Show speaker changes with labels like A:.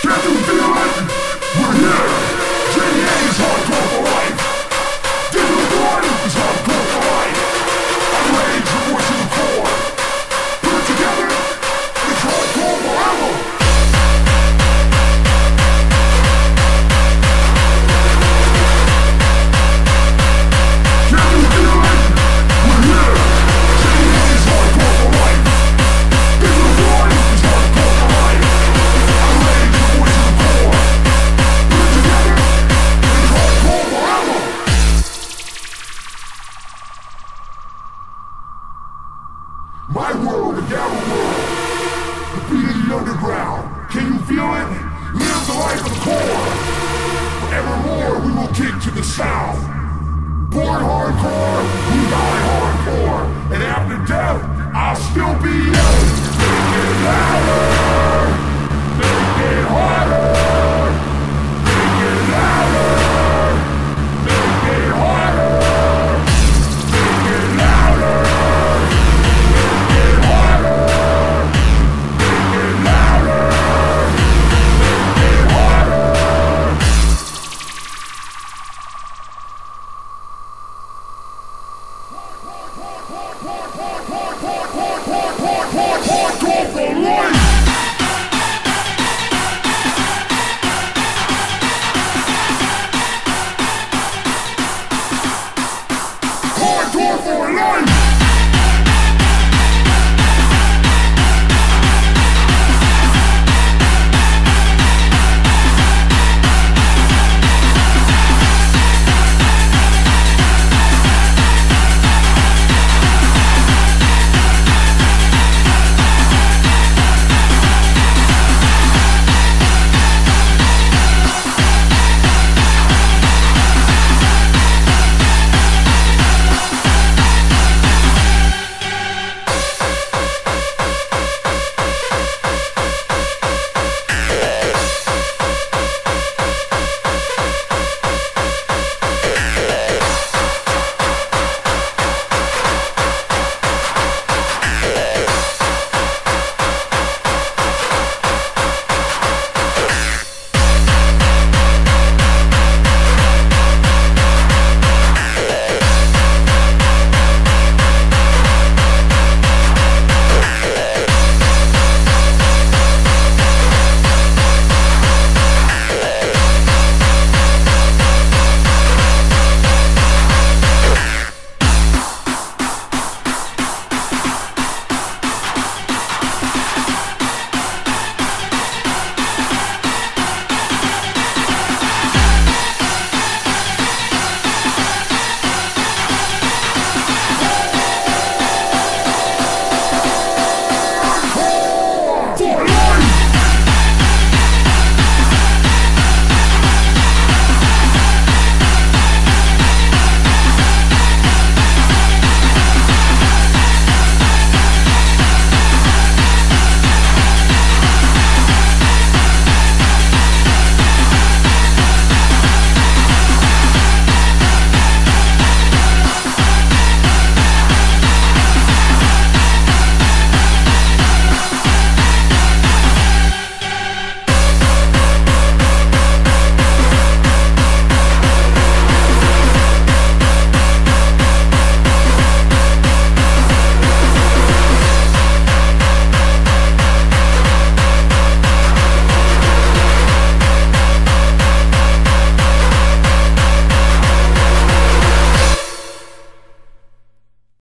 A: Get them behind! We're here! My world, the Gabba world. The beat of the underground. Can you feel it? Live the life of core. Forevermore, we will kick to the sound. Born hardcore, we die hardcore. And after death, I'll still be loud. for life!